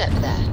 Set there.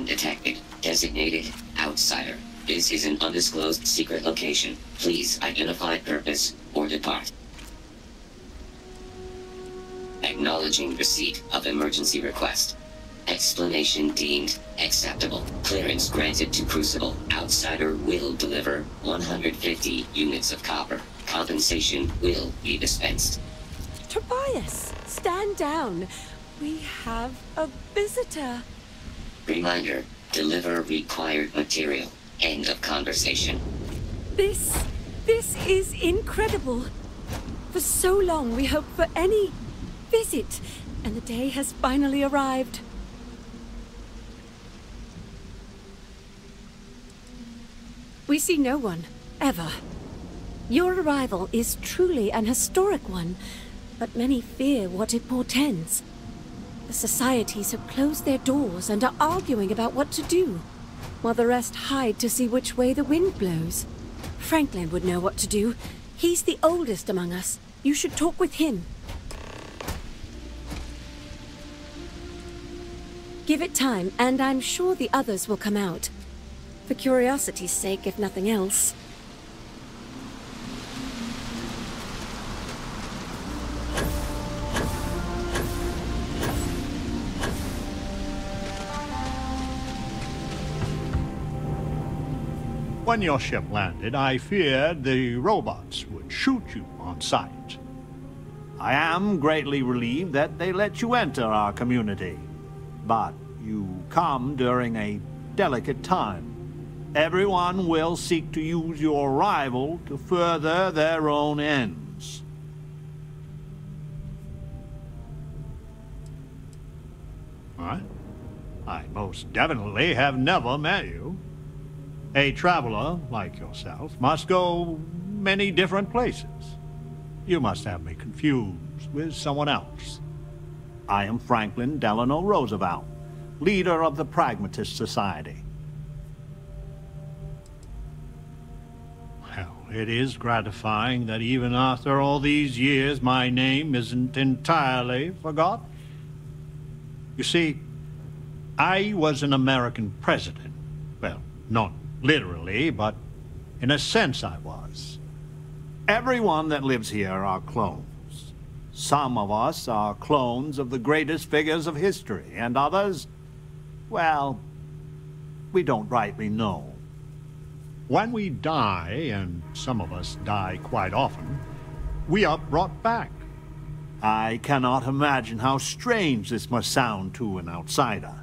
Detected. Designated outsider. This is an undisclosed secret location. Please identify purpose or depart. Acknowledging receipt of emergency request. Explanation deemed acceptable. Clearance granted to Crucible. Outsider will deliver 150 units of copper. Compensation will be dispensed. Tobias, stand down. We have a visitor. Reminder, deliver required material. End of conversation. This. this is incredible. For so long we hoped for any visit, and the day has finally arrived. We see no one, ever. Your arrival is truly an historic one, but many fear what it portends. The societies have closed their doors and are arguing about what to do, while the rest hide to see which way the wind blows. Franklin would know what to do. He's the oldest among us. You should talk with him. Give it time, and I'm sure the others will come out. For curiosity's sake, if nothing else. When your ship landed, I feared the robots would shoot you on sight. I am greatly relieved that they let you enter our community. But you come during a delicate time. Everyone will seek to use your arrival to further their own ends. What? I most definitely have never met you. A traveler like yourself must go many different places. You must have me confused with someone else. I am Franklin Delano Roosevelt, leader of the Pragmatist Society. Well, it is gratifying that even after all these years my name isn't entirely forgotten. You see, I was an American president. Well, not literally, but in a sense I was. Everyone that lives here are clones. Some of us are clones of the greatest figures of history, and others, well, we don't rightly know. When we die, and some of us die quite often, we are brought back. I cannot imagine how strange this must sound to an outsider.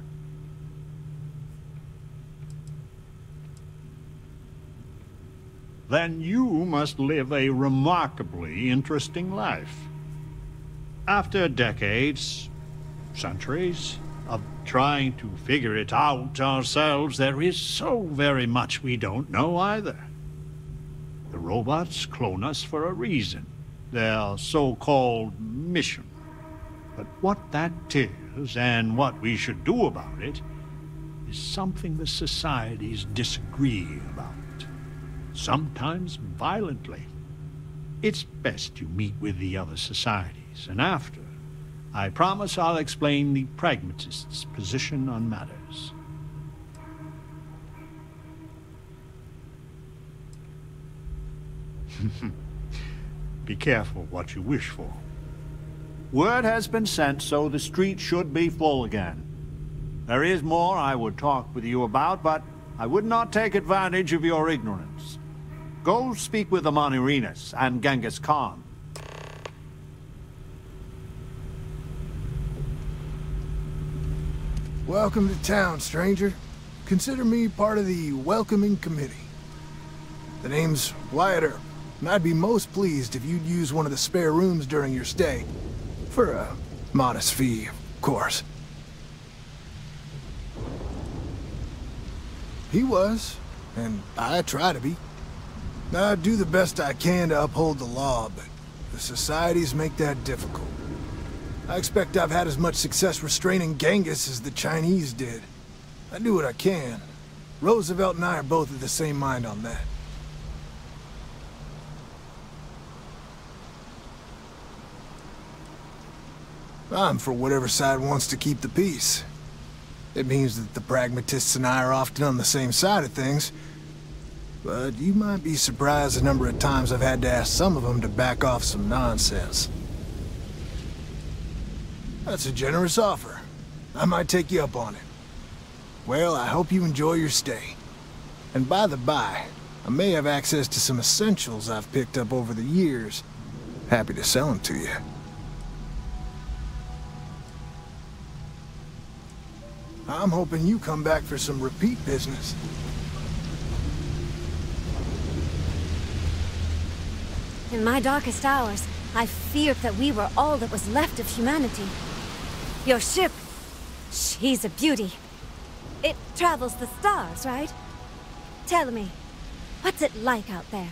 Then you must live a remarkably interesting life. After decades, centuries, of trying to figure it out ourselves, there is so very much we don't know either. The robots clone us for a reason, their so-called mission. But what that is, and what we should do about it, is something the societies disagree about. Sometimes violently. It's best you meet with the other societies, and after, I promise I'll explain the pragmatist's position on matters. be careful what you wish for. Word has been sent, so the street should be full again. There is more I would talk with you about, but I would not take advantage of your ignorance. Go speak with the Amanirenas and Genghis Khan. Welcome to town, stranger. Consider me part of the welcoming committee. The name's Wyatt Earp, and I'd be most pleased if you'd use one of the spare rooms during your stay. For a modest fee, of course. He was, and I try to be. I do the best I can to uphold the law, but the societies make that difficult. I expect I've had as much success restraining Genghis as the Chinese did. I do what I can. Roosevelt and I are both of the same mind on that. I'm for whatever side wants to keep the peace. It means that the pragmatists and I are often on the same side of things. But you might be surprised the number of times I've had to ask some of them to back off some nonsense. That's a generous offer. I might take you up on it. Well, I hope you enjoy your stay. And by the by, I may have access to some essentials I've picked up over the years. Happy to sell them to you. I'm hoping you come back for some repeat business. In my darkest hours, I feared that we were all that was left of humanity. Your ship, she's a beauty. It travels the stars, right? Tell me, what's it like out there?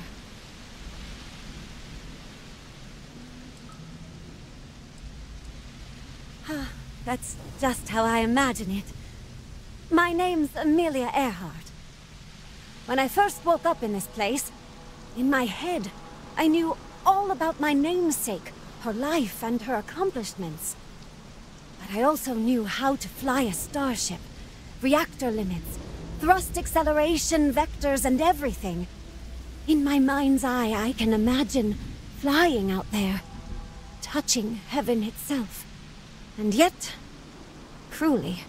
Ah, that's just how I imagine it. My name's Amelia Earhart. When I first woke up in this place, in my head, I knew all about my namesake, her life and her accomplishments. But I also knew how to fly a starship, reactor limits, thrust acceleration vectors and everything. In my mind's eye, I can imagine flying out there, touching heaven itself. And yet, cruelly,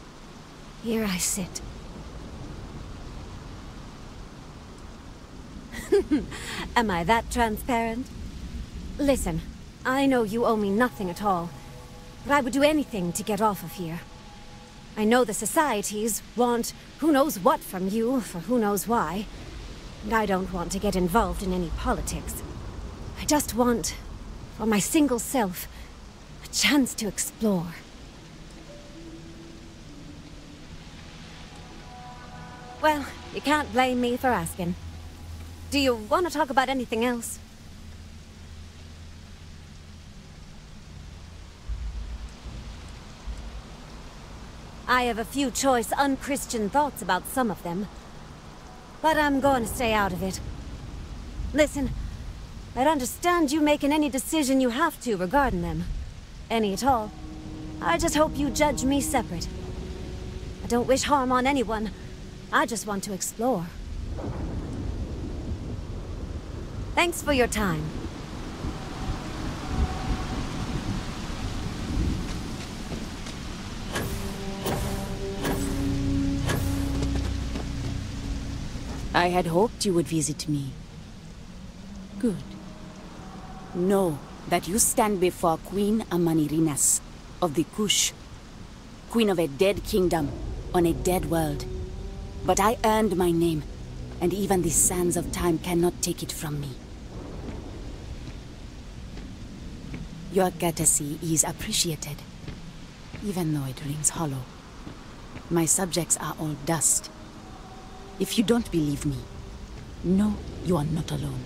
here I sit. Am I that transparent? Listen, I know you owe me nothing at all, but I would do anything to get off of here. I know the societies want who knows what from you for who knows why, and I don't want to get involved in any politics. I just want, for my single self, a chance to explore. Well, you can't blame me for asking. Do you want to talk about anything else? I have a few choice, unchristian thoughts about some of them. But I'm going to stay out of it. Listen, I'd understand you making any decision you have to regarding them. Any at all. I just hope you judge me separate. I don't wish harm on anyone. I just want to explore. Thanks for your time. I had hoped you would visit me. Good. Know that you stand before Queen Amanirenas of the Kush. Queen of a dead kingdom on a dead world. But I earned my name, and even the sands of time cannot take it from me. Your courtesy is appreciated, even though it rings hollow. My subjects are all dust. If you don't believe me, know you are not alone.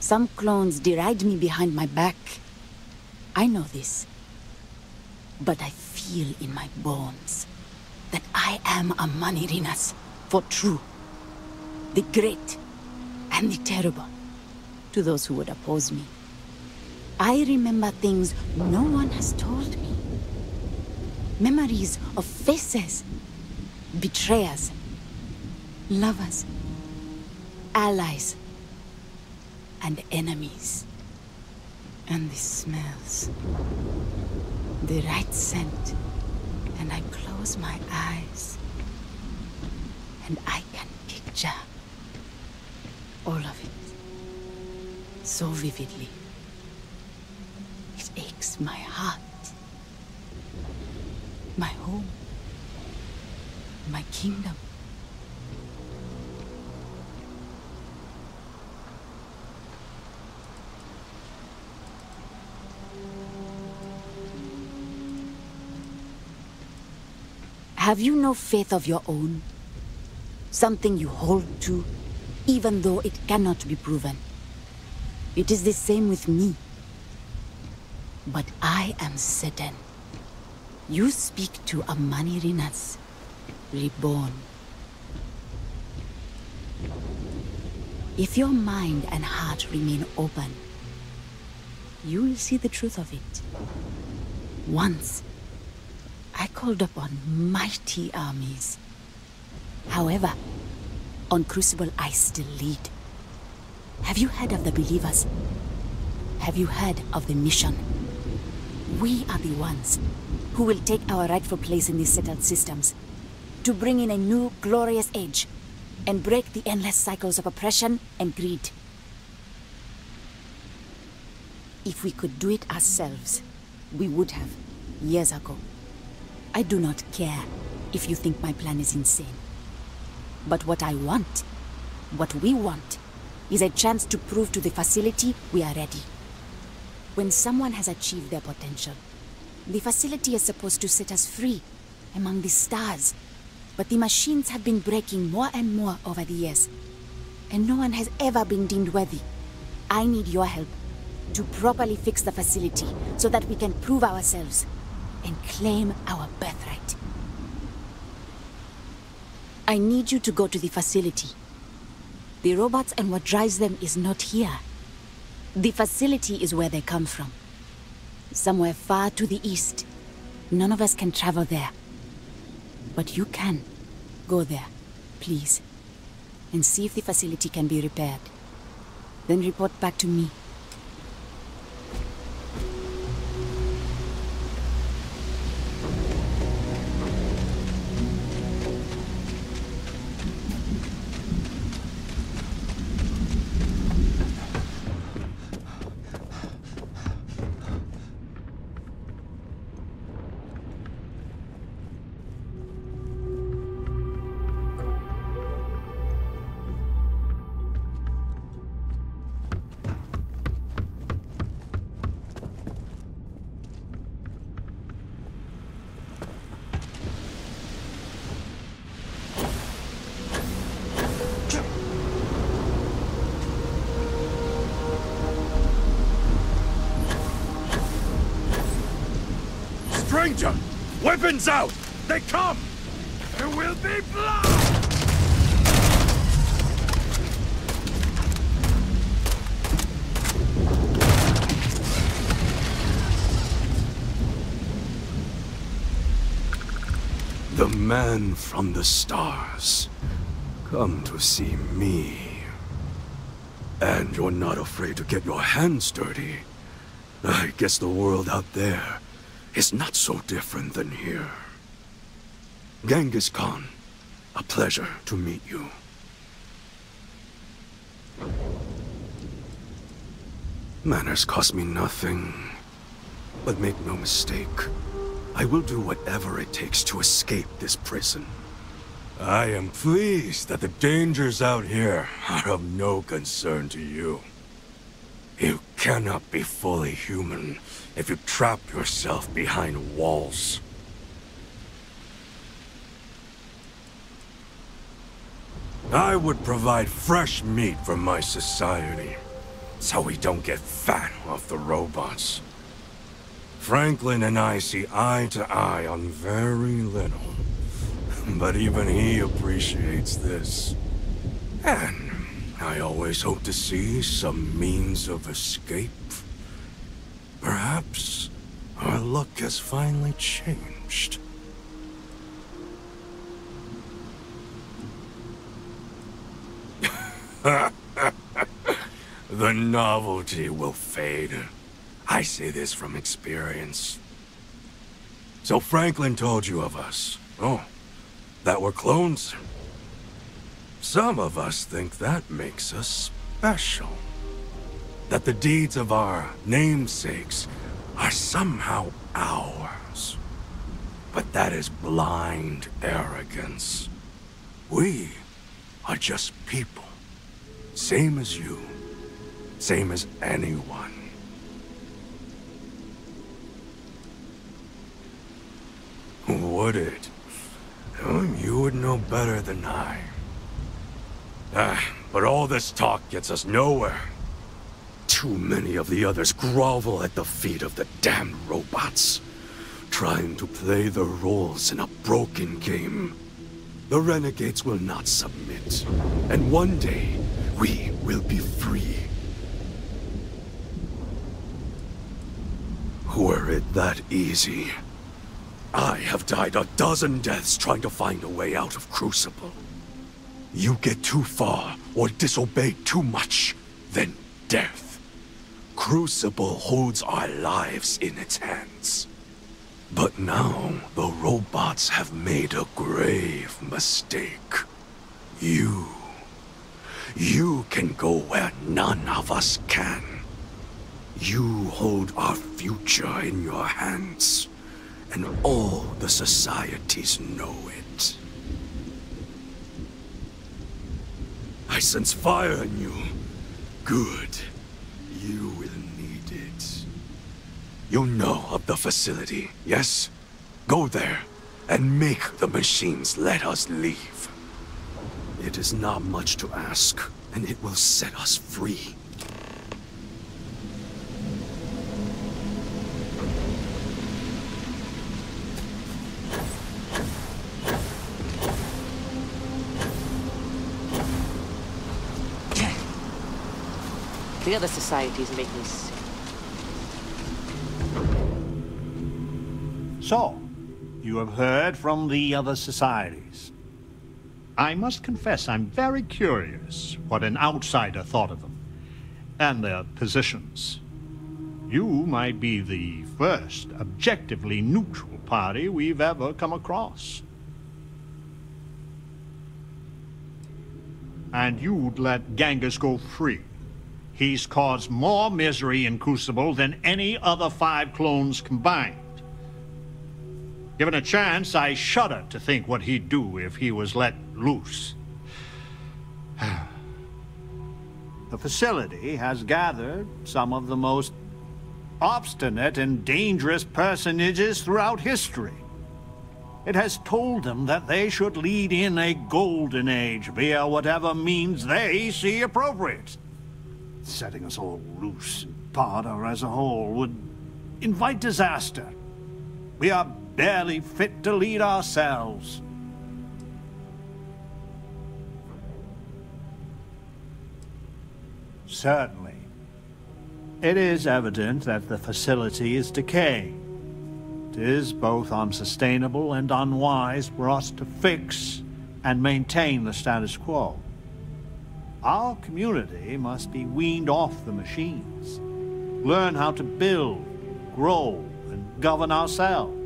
Some clones deride me behind my back. I know this. But I feel in my bones that I am Amanirenas for true. The great and the terrible to those who would oppose me. I remember things no one has told me. Memories of faces, betrayers, lovers, allies, and enemies. And the smells. The right scent. And I close my eyes. And I can picture all of it. So vividly. My heart. My home. My kingdom. Have you no faith of your own? Something you hold to, even though it cannot be proven. It is the same with me. But I am certain. You speak to Amanirenas, reborn. If your mind and heart remain open, you will see the truth of it. Once, I called upon mighty armies. However, on Crucible I still lead. Have you heard of the believers? Have you heard of the mission? We are the ones who will take our rightful place in these settled systems to bring in a new glorious age and break the endless cycles of oppression and greed. If we could do it ourselves, we would have, years ago. I do not care if you think my plan is insane. But what I want, what we want, is a chance to prove to the facility we are ready. When someone has achieved their potential, the facility is supposed to set us free among the stars. But the machines have been breaking more and more over the years. And no one has ever been deemed worthy. I need your help to properly fix the facility so that we can prove ourselves and claim our birthright. I need you to go to the facility. The robots and what drives them is not here. The facility is where they come from. Somewhere far to the east. None of us can travel there. But you can. Go there, please. And see if the facility can be repaired. Then report back to me. Weapons out! They come! There will be blood! The man from the stars. Come to see me. And you're not afraid to get your hands dirty. I guess the world out there is not so different than here. Genghis Khan, a pleasure to meet you. Manners cost me nothing. But make no mistake, I will do whatever it takes to escape this prison. I am pleased that the dangers out here are of no concern to you. You cannot be fully human if you trap yourself behind walls. I would provide fresh meat for my society, so we don't get fat off the robots. Franklin and I see eye to eye on very little. But even he appreciates this. And I always hope to see some means of escape. Perhaps our luck has finally changed. the novelty will fade. I say this from experience. So Franklin told you of us. Oh, that we're clones? Some of us think that makes us special. That the deeds of our namesakes are somehow ours. But that is blind arrogance. We are just people. Same as you. Same as anyone. Would it? Oh, you would know better than I. Ah, but all this talk gets us nowhere. Too many of the others grovel at the feet of the damned robots, trying to play their roles in a broken game. The renegades will not submit, and one day, we will be free. Were it that easy, I have died a dozen deaths trying to find a way out of Crucible. You get too far or disobey too much, then death. Crucible holds our lives in its hands. But now, the robots have made a grave mistake. You... You can go where none of us can. You hold our future in your hands, and all the societies know it. I sense fire in you. Good. You will need it. You know of the facility, yes? Go there, and make the machines let us leave. It is not much to ask, and it will set us free. The other societies make me sick. So, you have heard from the other societies. I must confess I'm very curious what an outsider thought of them, and their positions. You might be the first objectively neutral party we've ever come across. And you'd let Genghis go free. He's caused more misery in Crucible than any other five clones combined. Given a chance, I shudder to think what he'd do if he was let loose. the facility has gathered some of the most obstinate and dangerous personages throughout history. It has told them that they should lead in a golden age via whatever means they see appropriate. Setting us all loose and Parda as a whole would invite disaster. We are barely fit to lead ourselves. Certainly. It is evident that the facility is decaying. It is both unsustainable and unwise for us to fix and maintain the status quo. Our community must be weaned off the machines, learn how to build, grow, and govern ourselves.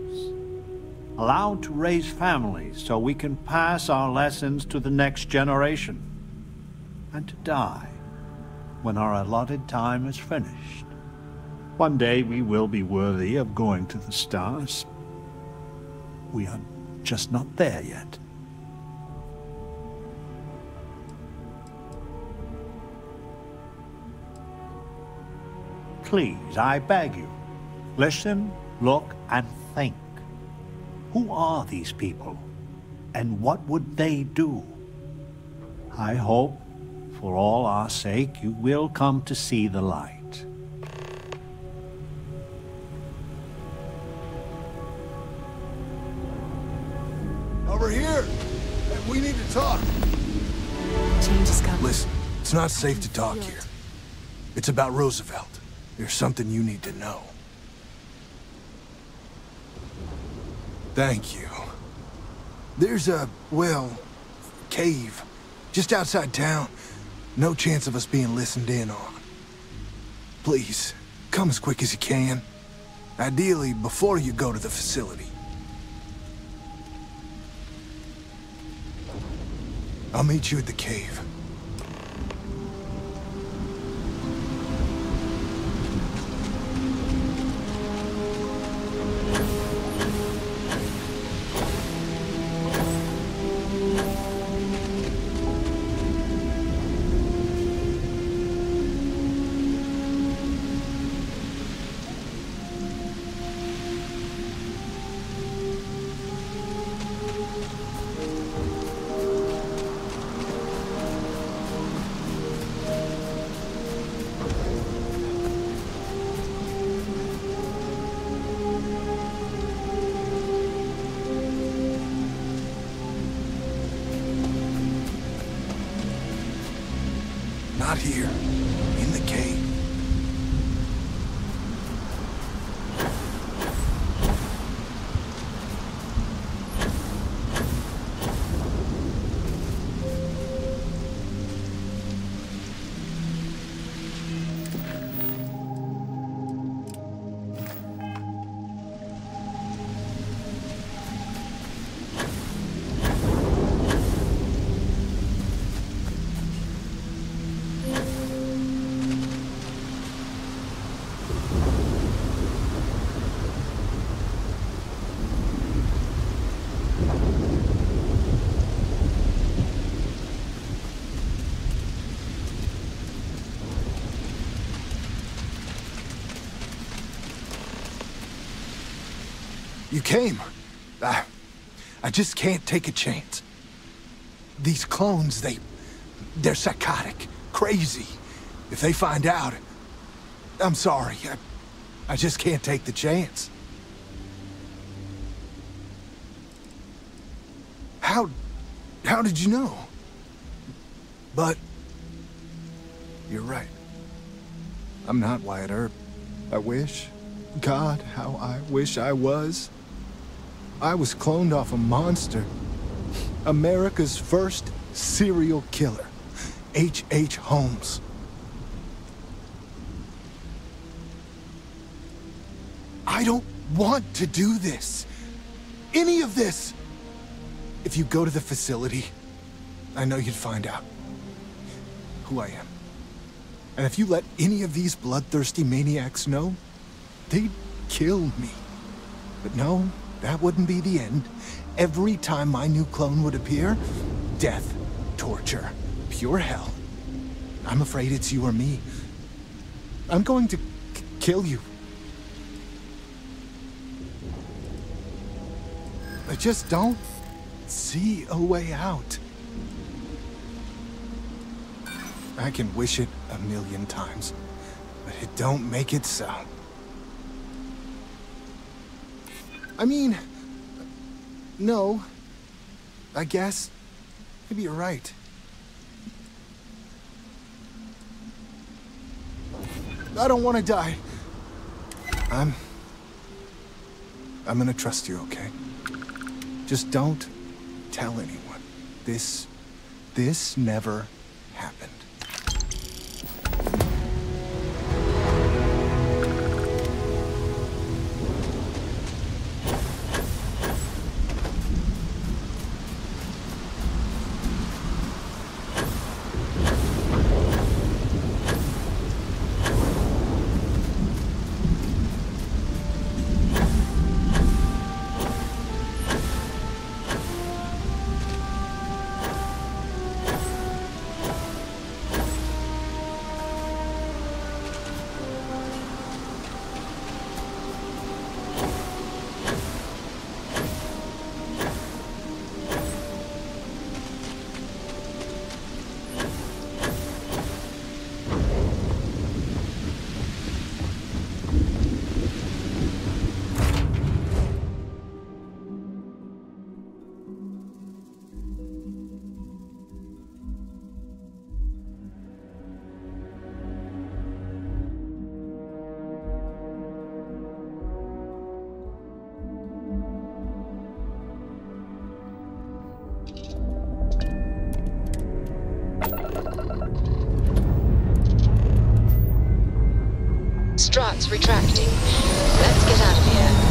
Allowed to raise families so we can pass our lessons to the next generation, and to die when our allotted time is finished. One day we will be worthy of going to the stars. We are just not there yet. Please, I beg you, listen, look, and think. Who are these people? And what would they do? I hope, for all our sake, you will come to see the light. Over here! We need to talk. Change is coming. Listen, it's not safe to talk here. It's about Roosevelt. There's something you need to know. Thank you. There's a, well, cave just outside town. No chance of us being listened in on. Please, come as quick as you can. Ideally, before you go to the facility. I'll meet you at the cave. You came. I, I just can't take a chance. These clones, they... They're psychotic. Crazy. If they find out... I'm sorry. I, I just can't take the chance. How... How did you know? But... You're right. I'm not Wyatt Earp. I wish. God, how I wish I was. I was cloned off a monster. America's first serial killer. H.H. H. Holmes. I don't want to do this. Any of this. If you go to the facility, I know you'd find out who I am. And if you let any of these bloodthirsty maniacs know, they'd kill me. But no, that wouldn't be the end. Every time my new clone would appear, death, torture, pure hell. I'm afraid it's you or me. I'm going to kill you. I just don't see a way out. I can wish it a million times, but it don't make it so. I mean, no. I guess. Maybe you're right. I don't want to die. I'm... I'm gonna trust you, okay? Just don't tell anyone. This... this never happened. Struts retracting. Let's get out of here.